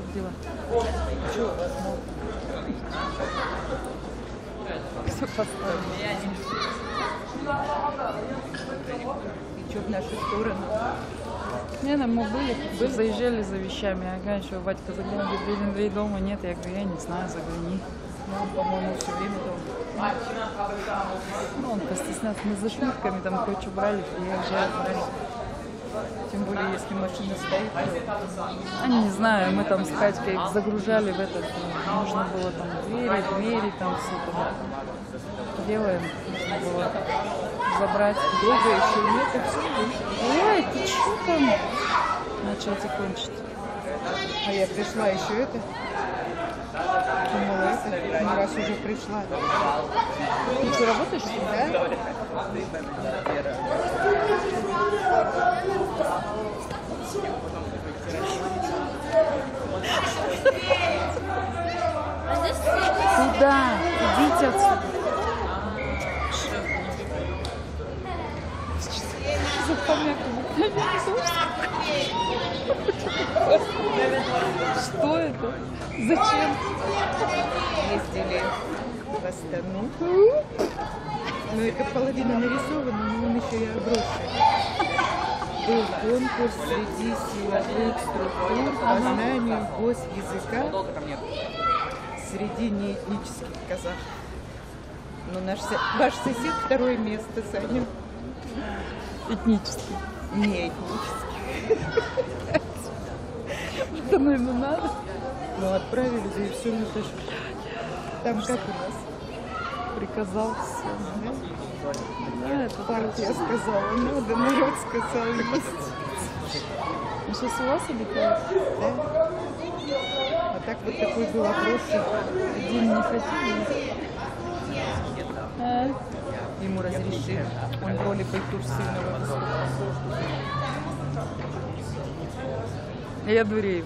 Как дела? Все поставили. И что в нашу сторону? Не, ну мы были, были, заезжали за вещами. Ага, еще батька заглянул, говорит, Андрей дома нет. Я говорю, я не знаю, загляни. Ну, он, по-моему, все время дома. Ну, он постеснялся. Мы за шмотками там кое-что брали, приезжали, брали. Тем более, если машина стоит, то А не знаю, мы там с Катькой загружали в этот, ну, нужно было там двери, двери, там все там делаем, нужно было забрать. долго еще нет, и. Ой, ты что там? Начал тихончить. А я пришла еще это. Думала, это, ну, раз уже пришла. Ты что, работаешь? Да? Куда? Идите отсюда. За хомяком. Что это? Зачем? Ездили в Астану. Ну, это половина нарисована, но он еще и обросший. Был конкурс среди силовых структур по знанию госязыка среди неэтнических казахов. Но наш, ваш сосед второе место занял. Этнический. Не этнический. Ну ему надо. Ну, отправили, да и все, Наташа. Там как у нас? Приказал все. Да, это Партия сказала, надо, народ сказал, есть. Ну, сейчас у вас обитает? Да? А так вот такой был опрошен. Один не хотели. А, Ему разрешили. Он в роли Байтурсынова выступал. Я дурею.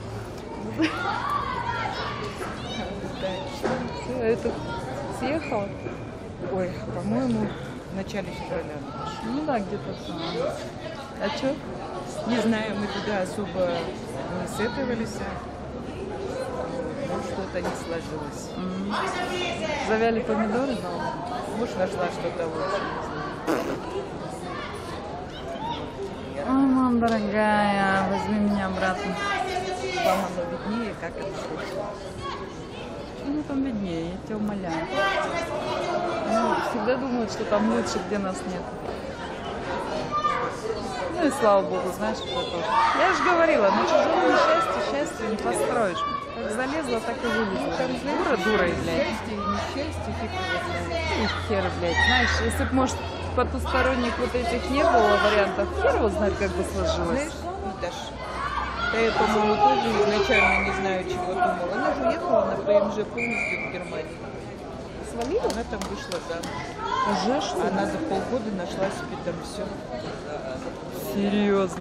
Это съехал? Ой, по-моему, в начале февраля. Ну да, где-то там. А что? Не знаю, мы туда особо не сетовались. Ну, что-то не сложилось. Завяли помидоры? Может, нашла что-то лучше. Дорогая, возьми меня обратно. Вам оно виднее, как это случилось. Ну, там виднее, я тебя умоляю. Ну, всегда думают, что там лучше, где нас нет. Ну и слава богу, знаешь, что это. Я же говорила, на чужом несчастье счастье не построишь. Как залезла, так и вылезла. Дура дурой, блядь. Счастье и несчастье, фиг знает. И хер, блядь. Знаешь, если бы, может, потусторонних вот этих не было вариантов. Хер его знает, как бы сложилось. Знаешь, Наташ, да я, по-моему, тоже изначально не знаю, чего думала. Она же уехала на ПМЖ полностью в Германию. Свалила? Она там вышла замуж. Уже что? Она за полгода нашла себе там все. Серьезно.